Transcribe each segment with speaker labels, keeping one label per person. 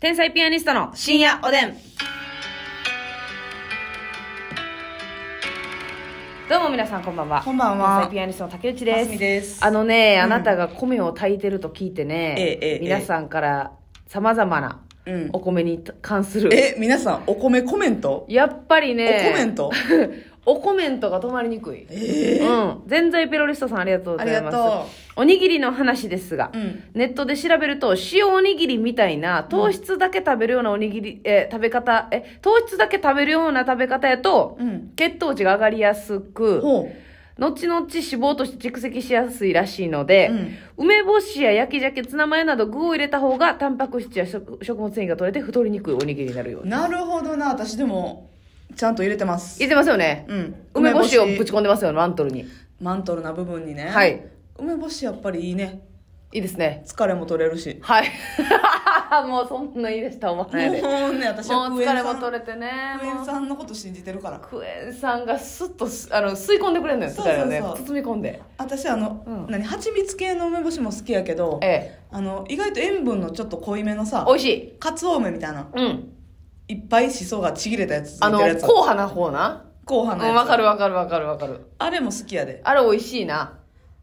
Speaker 1: 天才ピアニストの深夜おでん。どうも皆さんこんばんは。
Speaker 2: こんばんは。
Speaker 1: 天才ピアニストの竹内です。
Speaker 2: ますみです。
Speaker 1: あのね、
Speaker 2: うん。
Speaker 1: あなたが米を炊いてると聞いてね、
Speaker 2: ええええ。
Speaker 1: 皆さんから様々な
Speaker 2: うん。
Speaker 1: お米に関する、
Speaker 2: え、皆さん、お米コメント？
Speaker 1: やっぱりね、
Speaker 2: おコメント？
Speaker 1: おコメントが止まりにくい。
Speaker 2: え
Speaker 1: うん。全在ペロリストさんありがとうございます。おにぎりの話ですが、
Speaker 2: うん
Speaker 1: ネットで調べると、塩おにぎりみたいな糖質だけ食べるようなおにぎり、えー食べ方、え、糖質だけ食べるような食べ方やと、
Speaker 2: うん
Speaker 1: 血糖値が上がりやすく、
Speaker 2: ほ
Speaker 1: 後々脂肪として蓄積しやすいらしいので、
Speaker 2: うん
Speaker 1: 梅干しや焼き鮭、ツナマヨなど具を入れた方が、タンパク質や食食物繊維が取れて太りにくいおにぎりになるよ。う
Speaker 2: なるほどな、私でも、ちゃんと入れてます。
Speaker 1: 言ってますよね。
Speaker 2: うん。
Speaker 1: 梅干しをぶち込んでますよ、マントルに。
Speaker 2: マントルな部分にね。
Speaker 1: はい。
Speaker 2: 梅干しやっぱりいいね。
Speaker 1: いいですね。
Speaker 2: 疲れも取れるし。
Speaker 1: はい。もうそんな言い出したら思わないで。も
Speaker 2: もうね、私は
Speaker 1: う
Speaker 2: クエン。
Speaker 1: 疲れも取れてね。
Speaker 2: クエン
Speaker 1: もう
Speaker 2: さんのこと信じてるから。
Speaker 1: クエンさんがスッとすあの吸い込んでくれるのよ、疲
Speaker 2: そうそう。そう
Speaker 1: 包み込んで。
Speaker 2: 私あの、
Speaker 1: うん
Speaker 2: 何、蜂蜜系の梅干しも好きやけど、
Speaker 1: え
Speaker 2: あの、意外と塩分のちょっと濃いめの
Speaker 1: え。
Speaker 2: さ
Speaker 1: 美、味しい。
Speaker 2: かつお梅みたいな、
Speaker 1: うん。
Speaker 2: いっぱいしそがちぎれたやつ
Speaker 1: あの。硬派な方な？うん、
Speaker 2: 後半のやつ。
Speaker 1: わかるわかるわかるわかる。あ
Speaker 2: あれも好きやで。
Speaker 1: れ美味しいな。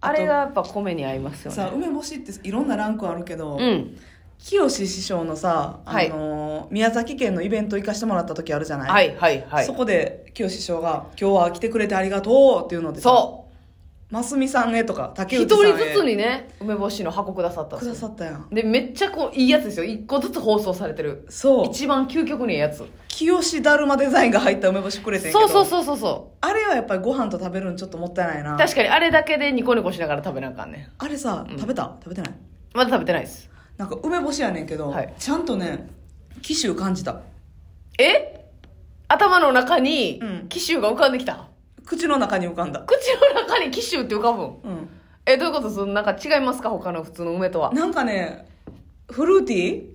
Speaker 1: あれがやっぱ米に合いますよ
Speaker 2: さあ
Speaker 1: ね。
Speaker 2: 梅干しっていろんなランクあるけど、
Speaker 1: うん。
Speaker 2: 清志師匠のさ、あ
Speaker 1: はい
Speaker 2: のー宮崎県のイベント行かしてもらった時あるじゃない、
Speaker 1: はいはいはい
Speaker 2: そ。こで清志師匠が「今日は来てくれてありがとう」っていうのでさ
Speaker 1: そ
Speaker 2: ますみさんへとか
Speaker 1: う。
Speaker 2: 竹
Speaker 1: 一
Speaker 2: 内さんへ。
Speaker 1: 人ずつにね、梅干しの箱くださったん
Speaker 2: くだ
Speaker 1: ですよ。
Speaker 2: さったやん。
Speaker 1: で、めっちゃこう、いいやつですよ。一個ずつ放送されてる。
Speaker 2: そう。
Speaker 1: 一番究極にいいやつ。
Speaker 2: 清志だるまデザインが入った梅干しくれてんけど。
Speaker 1: そうそうそうそうそう。
Speaker 2: あれはやっぱりご飯と食べるのちょっともったいないな。
Speaker 1: 確かにあれだけでニコニコしながら食べなあかんねん。
Speaker 2: あれさ、食べた？食べてない？
Speaker 1: まだ食べてないです。
Speaker 2: なんか梅干しやねんけど、
Speaker 1: はい。
Speaker 2: ちゃんとね紀州感じた。
Speaker 1: え？頭の中に
Speaker 2: うん。
Speaker 1: 紀州が浮かんできた、
Speaker 2: 口の中に浮かんだ。
Speaker 1: 口の中に紀州って浮かぶん？
Speaker 2: うん。
Speaker 1: えどういうこと？そのなんか違いますか？他の普通の梅とは。
Speaker 2: なんかねフルーティ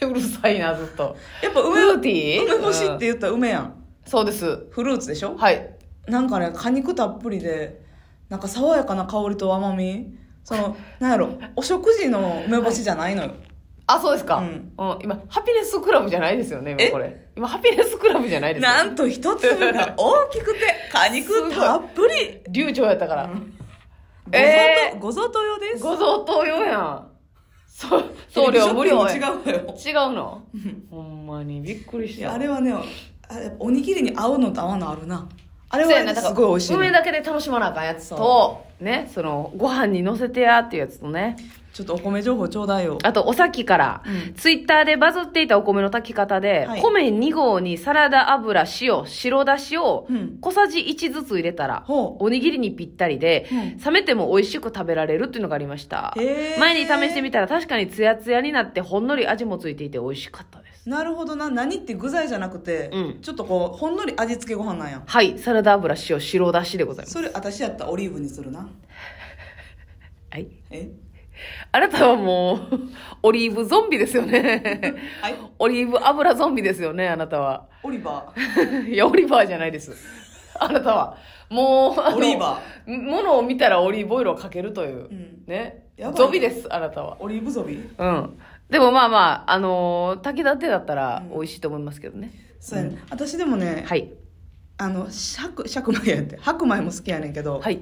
Speaker 2: ー？
Speaker 1: うるさいなずっと。
Speaker 2: やっぱ梅
Speaker 1: フルーティー？
Speaker 2: 梅干しって言ったら梅やん、
Speaker 1: そうです。
Speaker 2: フルーツでしょ？
Speaker 1: はい。
Speaker 2: なんかね果肉たっぷりでなんか爽やかな香りと甘み。そのなんやろ？お食事の梅干しじゃないのよ、
Speaker 1: あそうですか、
Speaker 2: う
Speaker 1: うんん今ハピネスクラブじゃないですよね今
Speaker 2: え
Speaker 1: これ。今ハピネスクラブじゃないですよ。
Speaker 2: なんと一粒が 大きくて果肉たっぷり。
Speaker 1: 流暢やったから、
Speaker 2: ご
Speaker 1: え
Speaker 2: ぞとごぞとよです。
Speaker 1: ご贈答用やん。そう送料無料や。
Speaker 2: 違うわよ。
Speaker 1: 違うの？ほんまにびっくりした。
Speaker 2: あれはねおにぎりに合うのと合わんのあるなあれはすごい美味しいね。
Speaker 1: 梅だけで楽しまなあかんやつとねそのご飯にのせてやっていうやつとね。
Speaker 2: ちょっとお米情報ちょうだいよ。
Speaker 1: あとおさっきから、
Speaker 2: うん。
Speaker 1: ツイッターでバズっていたお米の炊き方で、
Speaker 2: はい。
Speaker 1: 米2合にサラダ油塩白だしを
Speaker 2: うん。
Speaker 1: 小さじ1ずつ入れたら、
Speaker 2: ほう。
Speaker 1: おにぎりにぴったりで、
Speaker 2: うん。
Speaker 1: 冷めても美味しく食べられるっていうのがありました前に試してみたら確かにツヤツヤになってほんのり味もついていて美味しかった
Speaker 2: なるほどな。何って具材じゃなくて、
Speaker 1: うん。
Speaker 2: ちょっとこうほんのり味付けご飯なんや。
Speaker 1: はい。サラダ油塩白だしでございます。
Speaker 2: それ私やったらオリーブにするな。
Speaker 1: はい。
Speaker 2: え？
Speaker 1: あなたはもうオリーブゾンビですよね。
Speaker 2: はい。
Speaker 1: オリーブ油ゾンビですよねあなたは。
Speaker 2: オリバー。
Speaker 1: いやオリバーじゃないです。あなたは。もう
Speaker 2: オリー。バ
Speaker 1: ものを見たらオリーブオイルをかけるという、
Speaker 2: うん。
Speaker 1: ね。ゾンビですあなたは。
Speaker 2: オリーブゾビ？
Speaker 1: うんでもまあまああのー炊き立てだったら美味しいと思いますけどね、
Speaker 2: そうやね、私でもね、
Speaker 1: はい。
Speaker 2: あの白白米やって白米も好きやねんけど、
Speaker 1: はい。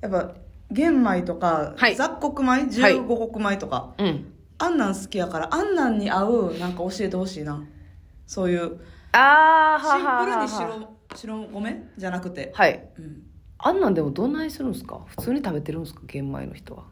Speaker 2: やっぱ玄米とか、
Speaker 1: はい。
Speaker 2: 雑穀米十五穀米とか、
Speaker 1: うん。
Speaker 2: あんなん好きやからあんなんに合うなんか教えてほしいな。そういう
Speaker 1: ああ
Speaker 2: シンプルに
Speaker 1: は
Speaker 2: 白白米じゃなくて、
Speaker 1: はい。
Speaker 2: うん、
Speaker 1: あんなんでもどんなにするんですか？普通に食べてるんですか？玄米の人は。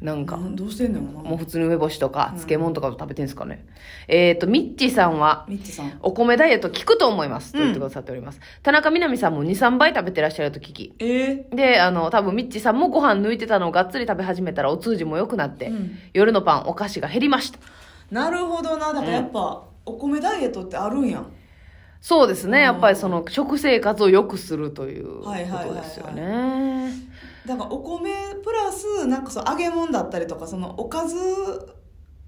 Speaker 1: なんか、
Speaker 2: などうしてんの
Speaker 1: もう普通に梅干しとか漬物とかと食べてるんですかね、えっ、とミッチーさんは
Speaker 2: ミッチさん。
Speaker 1: お米ダイエット効くと思います。と
Speaker 2: うん。
Speaker 1: 言ってくださっております。田中みな実さんも2、3倍食べてらっしゃると聞き。
Speaker 2: え
Speaker 1: で、あの、多分ミッチーさんもご飯抜いてたのをがっつり食べ始めたらお通じも良くなって、
Speaker 2: うん。
Speaker 1: 夜のパン、お菓子が減りました。
Speaker 2: ー、なるほどな。だからやっぱ、お米ダイエットってあるんや。ん
Speaker 1: そうですね。
Speaker 2: うん
Speaker 1: やっぱりその食生活を良くするというこ
Speaker 2: はいはいはいはい
Speaker 1: とですよね。
Speaker 2: だからお米プラスなんかそう揚げ物だったりとかそのおかず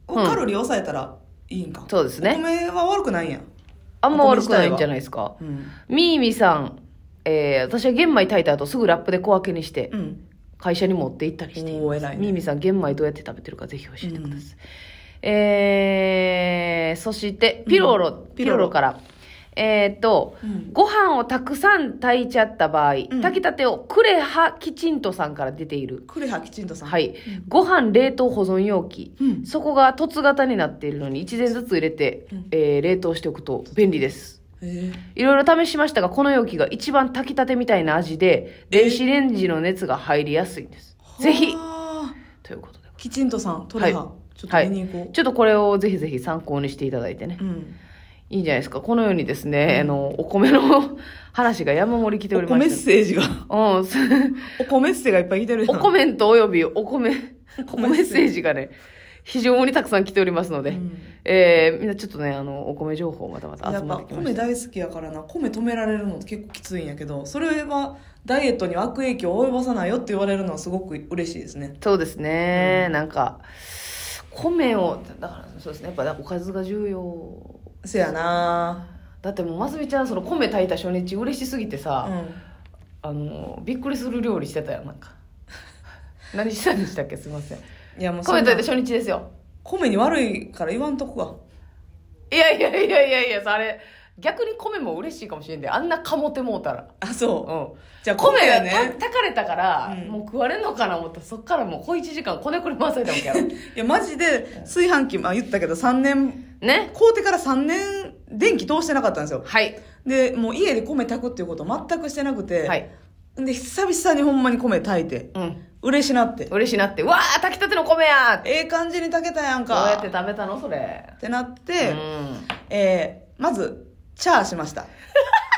Speaker 2: をカロリー抑えたらいいんか、
Speaker 1: そうですね
Speaker 2: お米は悪くないんや
Speaker 1: あんま悪くないんじゃないですか。
Speaker 2: うん、
Speaker 1: みーみさん、えー、私は玄米炊いた後すぐラップで小分けにして、
Speaker 2: うん、
Speaker 1: 会社に持って行ったりしています。
Speaker 2: おー偉いね
Speaker 1: みーみさん、玄米どうやって食べてるかぜひ教えてください。えー、そして、ピロロ、
Speaker 2: うん
Speaker 1: ピロロから。えーっと、
Speaker 2: うん
Speaker 1: ご飯をたくさん炊いちゃった場合、
Speaker 2: ん
Speaker 1: 炊きたてをクレハきちんとさんから出ている。
Speaker 2: クレハきちんとさん。
Speaker 1: はい。ご飯冷凍保存容器。
Speaker 2: うん
Speaker 1: そこが凸型になっているのに一膳ずつ入れて、
Speaker 2: うん
Speaker 1: えー冷凍しておくと便利です。
Speaker 2: え
Speaker 1: いろいろ試しましたが、この容器が一番炊きたてみたいな味で、電子レンジの熱が入りやすいんです。
Speaker 2: ー
Speaker 1: ぜひ
Speaker 2: はあ
Speaker 1: ということで。
Speaker 2: きちんとさん、トレハ。
Speaker 1: はい
Speaker 2: ちょっと見に行こう。
Speaker 1: ちょっとこれをぜひぜひ参考にしていただいてね。
Speaker 2: うん。
Speaker 1: いいんじゃないですか。このようにですね、あの、お米の 話が山盛り来てお
Speaker 2: お米メッ
Speaker 1: りまして。
Speaker 2: セージが。
Speaker 1: うん、す
Speaker 2: お米メッセがいっぱい来てるやん。
Speaker 1: おコメントおよびお米、お
Speaker 2: 米。
Speaker 1: メッセージがね、非常にたくさん来ておりますので、
Speaker 2: うん。
Speaker 1: えー、みんなちょっとね、あの、お米情報またまた集
Speaker 2: やっぱ
Speaker 1: まってきました。
Speaker 2: 米大好きやからな米止められるのって結構きついんやけどそれはダイエットに悪影響を及ぼさないよって言われるのはすごく嬉しいですね。
Speaker 1: そうですね、なんか、米を、だからそうですね、やっぱおかずが重要。
Speaker 2: せやな
Speaker 1: だってもう、ますみちゃん、その米炊いた初日嬉しすぎてさ、
Speaker 2: うん
Speaker 1: あの、びっくりする料理してたよ、なんか。何したんでしたっけ？すいません。
Speaker 2: いやもう
Speaker 1: 米炊いた初日ですよ。
Speaker 2: 米に悪いから言わんとこが
Speaker 1: いやいやいやいやいや、それ、逆に米も嬉しいかもしれんで、あんなかもてもうたら。
Speaker 2: あそう、
Speaker 1: うん。
Speaker 2: じゃあ
Speaker 1: 米が
Speaker 2: ね
Speaker 1: た炊かれたから、
Speaker 2: うん
Speaker 1: もう食われんのかな思ったら、そっからもう小1時間こねくり回されたわけやろ。
Speaker 2: いやマジで炊飯器、まあ、言ったけど3年
Speaker 1: ね。
Speaker 2: 買うてから3年電気通してなかったんですよ
Speaker 1: はい。
Speaker 2: でもう家で米炊くっていうこと全くしてなくて、
Speaker 1: はい。
Speaker 2: で久々にほんまに米炊いて
Speaker 1: うん。
Speaker 2: 嬉しなって
Speaker 1: 嬉しいなって、うわー炊きたての米や。
Speaker 2: ええ感じに炊けたやん
Speaker 1: どう
Speaker 2: か
Speaker 1: やって食べたのそれ。
Speaker 2: ってなって、
Speaker 1: うん。
Speaker 2: えー、まず、チャーしました。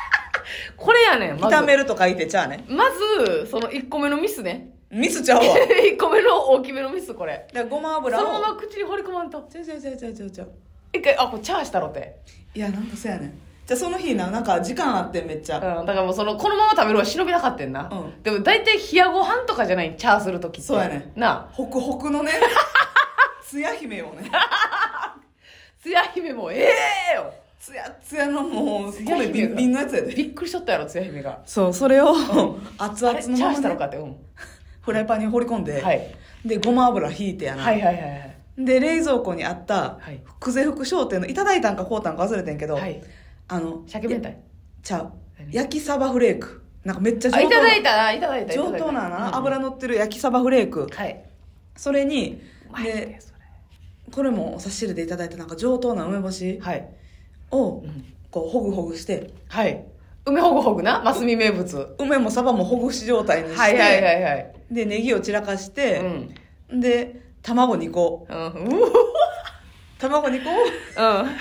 Speaker 1: これやねん、まず。
Speaker 2: 炒めると書いてチャーね。
Speaker 1: まず、その1個目のミスね。
Speaker 2: ミスちゃうわ。
Speaker 1: 1個目の大きめのミス、これ。
Speaker 2: でごま
Speaker 1: そ
Speaker 2: 油を。
Speaker 1: のまま口に放り込まんと。
Speaker 2: ちゃうちゃうちゃうちゃうちゃう。
Speaker 1: 一回、あ、これチャーしたろって。
Speaker 2: いや、なんかそうやねん。じゃあその日な、なんか時間あってんめっちゃ。
Speaker 1: うん、だからもうその、このまま食べるは忍びなかったんな。
Speaker 2: うん
Speaker 1: でも大体冷やご飯とかじゃないチャーするときって。
Speaker 2: そうやね
Speaker 1: なあ。
Speaker 2: ホクホクのね、つや姫をね、
Speaker 1: つや姫も、ええよ
Speaker 2: つやつやのもう、米ビンビンのやつやで。
Speaker 1: びっくりしとったやろ、つや姫が。
Speaker 2: そう、それを、熱
Speaker 1: あれチャ
Speaker 2: 々のまま、ね、
Speaker 1: ーしたのかって、うん。
Speaker 2: フライパンに放り込んで、
Speaker 1: はい。
Speaker 2: で、ごま油ひいてやな。
Speaker 1: はいはいはいはい。
Speaker 2: で、冷蔵庫にあった
Speaker 1: はい、
Speaker 2: 久世福商店の、いただいたんか買うたんか忘れてんけど、
Speaker 1: はい。
Speaker 2: あの、
Speaker 1: 鮭明太？
Speaker 2: ちゃう
Speaker 1: 何？
Speaker 2: 焼きサバフレークなんかめっちゃ
Speaker 1: あ、いただい
Speaker 2: た
Speaker 1: たな、いただいた。いただいた
Speaker 2: 上等なな、
Speaker 1: うん
Speaker 2: 油乗ってる焼きサバフレーク
Speaker 1: はい。
Speaker 2: それに
Speaker 1: うまいね
Speaker 2: で。これもお差し入れでいただいたなんか上等な梅干し
Speaker 1: はい。
Speaker 2: を
Speaker 1: うん
Speaker 2: こうほぐほぐして
Speaker 1: はい。梅ほぐほぐな、マスミ名物。
Speaker 2: 梅もサバもほぐし状態にして、
Speaker 1: はいはいはいはい。
Speaker 2: でネギを散らかし
Speaker 1: う
Speaker 2: て、
Speaker 1: ん。
Speaker 2: で卵2個
Speaker 1: うん。うお
Speaker 2: 卵2個を
Speaker 1: うん。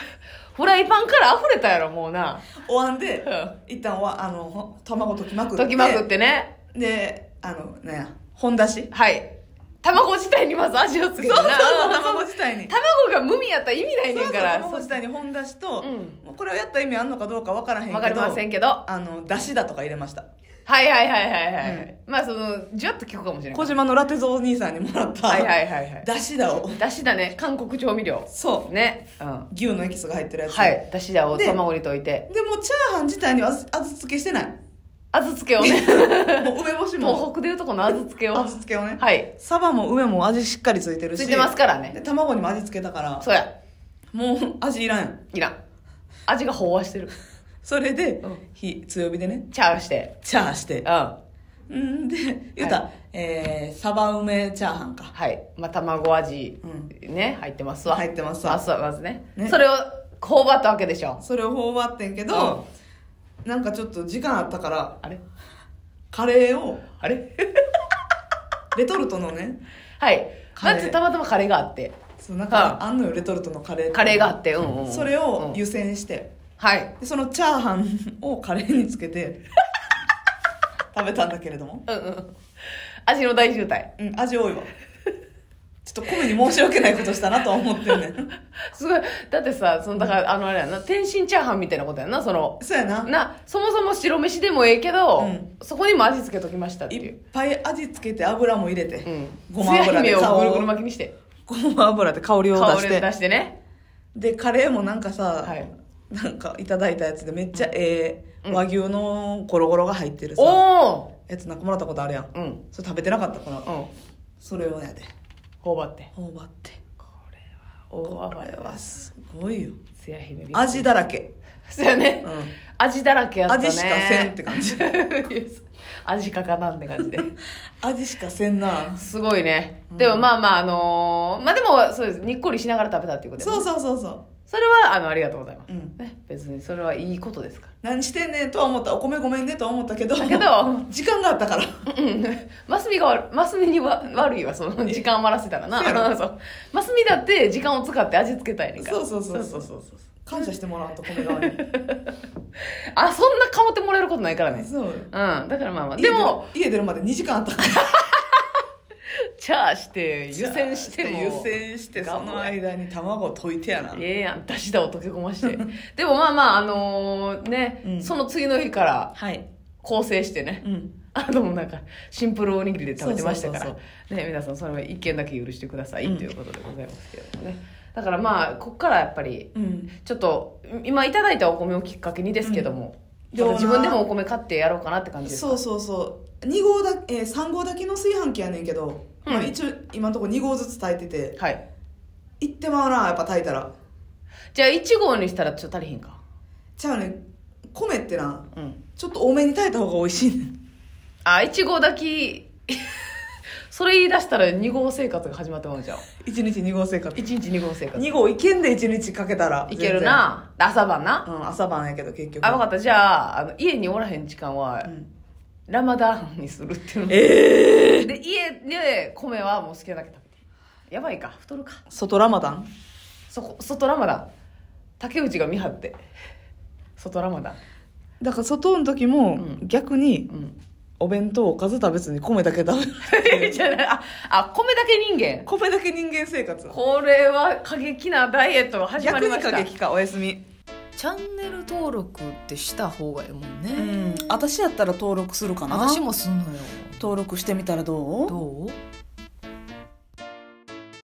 Speaker 1: フライパンから溢れたやろ、もうな。
Speaker 2: お椀で
Speaker 1: うん
Speaker 2: 一旦はあのほ卵溶きまくって
Speaker 1: 溶きまくってね。
Speaker 2: であのなんや本だし？
Speaker 1: はい。卵自体にまず味をつけてな。
Speaker 2: そうそう卵自体に
Speaker 1: 卵が無味やったら意味ないねんから。
Speaker 2: そうそう卵自体に本だしと、これをやった意味あんのかどうかわからへんけど
Speaker 1: わかりませんけど。は
Speaker 2: あのだしだとか入れました
Speaker 1: いはいはいはいはい。まあその、じゅわっと聞くかもしれない。
Speaker 2: 小島のラテゾウ兄さんにもらった、
Speaker 1: はいはいはいはい。
Speaker 2: だしだを
Speaker 1: だしだね。韓国調味料。
Speaker 2: そう
Speaker 1: ね。うん。
Speaker 2: 牛のエキスが入ってるやつ
Speaker 1: はい。だしだを
Speaker 2: で
Speaker 1: 卵に溶いて。
Speaker 2: でもチャーハン自体には味味付けしてない
Speaker 1: 味付けをね。
Speaker 2: もう梅干しも
Speaker 1: 東北でいうとこの味付けを。
Speaker 2: 味付けをね、
Speaker 1: はい。
Speaker 2: サバも梅も味しっかりついてるし
Speaker 1: ついてますから
Speaker 2: で
Speaker 1: ね。
Speaker 2: 卵にも味付けたから
Speaker 1: そうや。
Speaker 2: もう味いらん
Speaker 1: いらん。味が飽和してる。
Speaker 2: それで、
Speaker 1: うん。
Speaker 2: 火強火でね。
Speaker 1: チャーして。
Speaker 2: チャーして。
Speaker 1: うん。
Speaker 2: で言うたら、えー、サバ梅チャーハンか。
Speaker 1: い。まあ、卵味、
Speaker 2: うん。
Speaker 1: ね、入ってますわ。
Speaker 2: 入ってますわ。
Speaker 1: まずまずね。
Speaker 2: ね。
Speaker 1: それを、頬張ったわけでしょ。
Speaker 2: それを頬張ってんけど、なんかちょっと時間あったから
Speaker 1: あれ？
Speaker 2: カレーを
Speaker 1: あれ？
Speaker 2: レトルトのね
Speaker 1: はい。
Speaker 2: カレー。
Speaker 1: だってたまたまカレーがあって。
Speaker 2: そうなんかあんのよレトルトのカレー
Speaker 1: カレーがあって、うんうんうん。
Speaker 2: それを
Speaker 1: うん。
Speaker 2: 湯煎して、
Speaker 1: はい。
Speaker 2: でそのチャーハンをカレーにつけて 食べたんだけれども、
Speaker 1: うんうん。味の大渋滞。
Speaker 2: うん、味多いわちょっと米に申し訳ないことしたなとは思ってんねん
Speaker 1: すごい。だってさ、その、だから、あの、あれやな、天津チャーハンみたいなことやんな、その、
Speaker 2: そうやな
Speaker 1: な、そもそも白飯でもええけど、
Speaker 2: うん
Speaker 1: そこにも味付けときましたって
Speaker 2: い
Speaker 1: いう
Speaker 2: っ。ぱい味付けて油も入れて、
Speaker 1: うん。
Speaker 2: ごま油で
Speaker 1: つや姫を
Speaker 2: 顔
Speaker 1: ぐるぐる
Speaker 2: を
Speaker 1: 巻きにして。
Speaker 2: ごま油で香りを出し
Speaker 1: 香りで出
Speaker 2: て
Speaker 1: してね。
Speaker 2: でカレーもなんかさ、
Speaker 1: はい
Speaker 2: なんかいただいたやつでめっちゃええ
Speaker 1: うん。
Speaker 2: 和牛のゴロゴロが入ってるさ、
Speaker 1: お
Speaker 2: やつなんかもらったことあるやん。
Speaker 1: ーうん。
Speaker 2: それ食べてなかったから
Speaker 1: うん。
Speaker 2: それをやで。
Speaker 1: 頬張って。
Speaker 2: 頬張って。
Speaker 1: これは大
Speaker 2: こ
Speaker 1: 暴れ
Speaker 2: れはすごいよ。
Speaker 1: つや姫
Speaker 2: 味だらけ、
Speaker 1: そうやね。
Speaker 2: うん、
Speaker 1: 味だらけやったね。
Speaker 2: 味しかせんって感じ。
Speaker 1: 味かかなんって感じで。
Speaker 2: 味しかせんな。
Speaker 1: すごいね、
Speaker 2: うん。
Speaker 1: でもまあまああのーまあでもそうです。にっこりしながら食べたっていうことで
Speaker 2: そうそうそうそう
Speaker 1: それはあのありがとうございます、
Speaker 2: うん。
Speaker 1: ね、別にそれはいいことですか？
Speaker 2: 何してんねんとは思ったお米ごめんねとは思ったけど
Speaker 1: だけど
Speaker 2: 時間があったから。
Speaker 1: うんマスミが悪マスミには悪いわその時間余らせたらな。
Speaker 2: そうやろ。
Speaker 1: そう。マスミだって時間を使って味付けたいねんから。
Speaker 2: そうそうそう
Speaker 1: そう。そうそうそう
Speaker 2: 感謝してもらわんと米側に。
Speaker 1: あそんな構ってもらえることないからね。
Speaker 2: そう。
Speaker 1: うん。だからまあまあ。
Speaker 2: 家
Speaker 1: でも
Speaker 2: 家出るまで2時間あったから
Speaker 1: チャーして湯煎しても
Speaker 2: 湯煎してその間に卵を溶いてやな。
Speaker 1: ええやんだしだを溶け込まして。でもまあまああのね、
Speaker 2: うん。
Speaker 1: その次の日から
Speaker 2: はい。
Speaker 1: 構成してね。
Speaker 2: うん。
Speaker 1: あでもなんかシンプルおにぎりで食べてましたから。ね皆さんそれは一件だけ許してください、
Speaker 2: うん。
Speaker 1: ということでございますけれどもね。だからまあこっからやっぱり
Speaker 2: うん。
Speaker 1: ちょっと今いただいたお米をきっかけにですけども、
Speaker 2: うん。
Speaker 1: 自分でもお米買ってやろうかなって感じですか？
Speaker 2: そうそうそう2合だ、えー、3合炊きの炊飯器やねんけど、
Speaker 1: うん。
Speaker 2: まあ、一応今のところ2合ずつ炊いてて
Speaker 1: はい。
Speaker 2: いってまうなやっぱ炊いたら。
Speaker 1: じゃあ1合にしたらちょっと足りひんか。
Speaker 2: じゃあね米ってな
Speaker 1: うん。
Speaker 2: ちょっと多めに炊いた方が美味しいねん。
Speaker 1: あ1合炊き。それ言い出したら2合生活が始まってまうじゃん。
Speaker 2: 1日2合生活。
Speaker 1: 1日2合生活。
Speaker 2: 2合いけんで1日かけたら
Speaker 1: いけるな。朝晩な。
Speaker 2: うん朝晩やけど結局。
Speaker 1: あ分かった。じゃああの家におらへん時間は、
Speaker 2: うん
Speaker 1: ラマダンにするっていうの。
Speaker 2: ええ
Speaker 1: で家で米はもう好きなだけ食べて。やばいか。太るか。
Speaker 2: 外ラマダン？
Speaker 1: そこ外ラマダン。竹内が見張って。外ラマダン。
Speaker 2: だから外の時も
Speaker 1: うん。
Speaker 2: 逆に
Speaker 1: うん。
Speaker 2: お弁当おかず食べずに米だけ食べる。
Speaker 1: じゃああ米だけ人間。
Speaker 2: 米だけ人間生活。
Speaker 1: これは過激なダイエットが始ま
Speaker 2: 逆に
Speaker 1: りました。
Speaker 2: 過激かおやすみ
Speaker 1: チャンネル登録ってした方がいいもん
Speaker 2: う
Speaker 1: ね、
Speaker 2: ん。私やったら登録するかな。
Speaker 1: 私もすんのよ。
Speaker 2: 登録してみたらどう？
Speaker 1: どう？